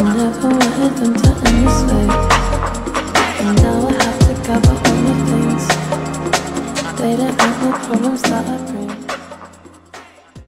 I Never wanted them to end this way. And now I have to cover all my things. They didn't have the problems that I bring.